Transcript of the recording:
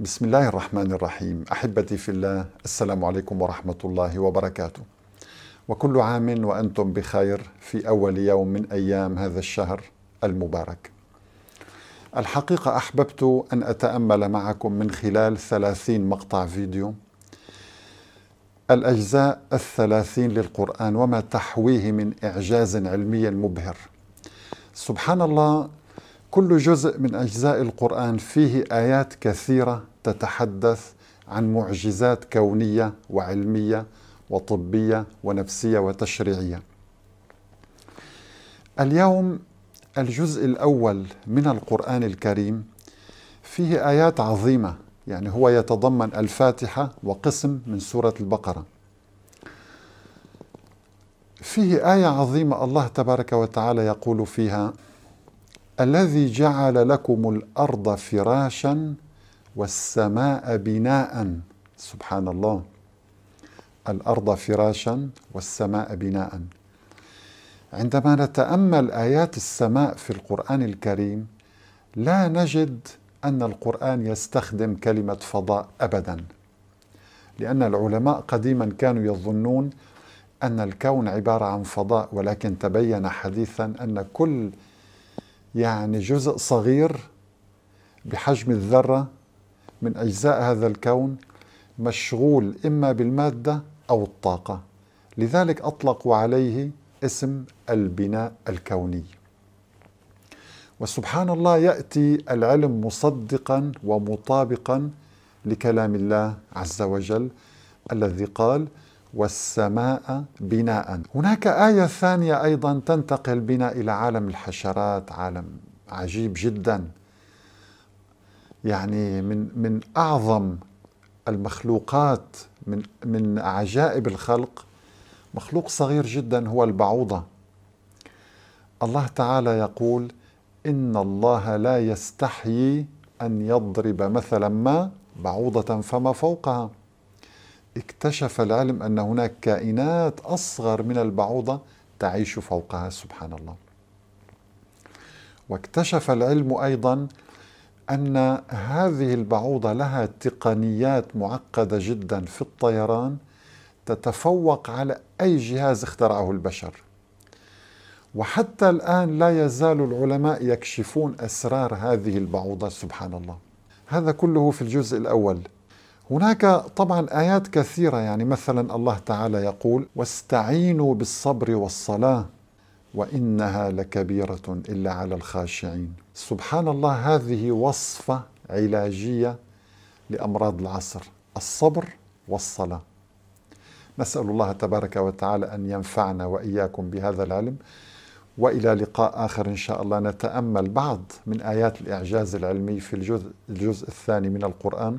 بسم الله الرحمن الرحيم احبتي في الله السلام عليكم ورحمه الله وبركاته وكل عام وأنتم بخير في اول يوم من أيام هذا الشهر المبارك الحقيقة احببت ان اتامل معكم من خلال ثلاثين مقطع فيديو الاجزاء الثلاثين للقران وما تحويه من اعجاز علمي مبهر سبحان الله كل جزء من أجزاء القرآن فيه آيات كثيرة تتحدث عن معجزات كونية وعلمية وطبية ونفسية وتشريعية. اليوم الجزء الأول من القرآن الكريم فيه آيات عظيمة يعني هو يتضمن الفاتحة وقسم من سورة البقرة. فيه آية عظيمة الله تبارك وتعالى يقول فيها الذي جعل لكم الأرض فراشا والسماء بناء. سبحان الله. الأرض فراشا والسماء بناء. عندما نتأمل آيات السماء في القرآن الكريم لا نجد أن القرآن يستخدم كلمة فضاء ابدا لأن العلماء قديما كانوا يظنون أن الكون عبارة عن فضاء ولكن تبين حديثا أن كل يعني جزء صغير بحجم الذرة من أجزاء هذا الكون مشغول إما بالمادة أو الطاقة. لذلك اطلقوا عليه اسم البناء الكوني. وسبحان الله يأتي العلم مصدقا ومطابقا لكلام الله عز وجل الذي قال والسماء بناء. هناك آية ثانية أيضا تنتقل بنا إلى عالم الحشرات عالم عجيب جدا. يعني من من أعظم المخلوقات من من عجائب الخلق مخلوق صغير جدا هو البعوضة. الله تعالى يقول إن الله لا يستحيي أن يضرب مثلا ما بعوضة فما فوقها. اكتشف العلم أن هناك كائنات أصغر من البعوضة تعيش فوقها سبحان الله. واكتشف العلم أيضا أن هذه البعوضة لها تقنيات معقدة جدا في الطيران تتفوق على أي جهاز اخترعه البشر. وحتى الآن لا يزال العلماء يكشفون أسرار هذه البعوضة سبحان الله. هذا كله في الجزء الأول. هناك طبعا آيات كثيرة يعني مثلا الله تعالى يقول واستعينوا بالصبر والصلاة وإنها لكبيرة إلا على الخاشعين. سبحان الله هذه وصفة علاجية لأمراض العصر الصبر والصلاة. نسأل الله تبارك وتعالى أن ينفعنا وإياكم بهذا العلم وإلى لقاء آخر إن شاء الله نتأمل بعض من آيات الإعجاز العلمي في الجزء, الجزء الثاني من القرآن.